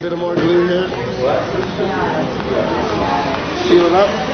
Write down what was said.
Bit of more glue here. Seal it up.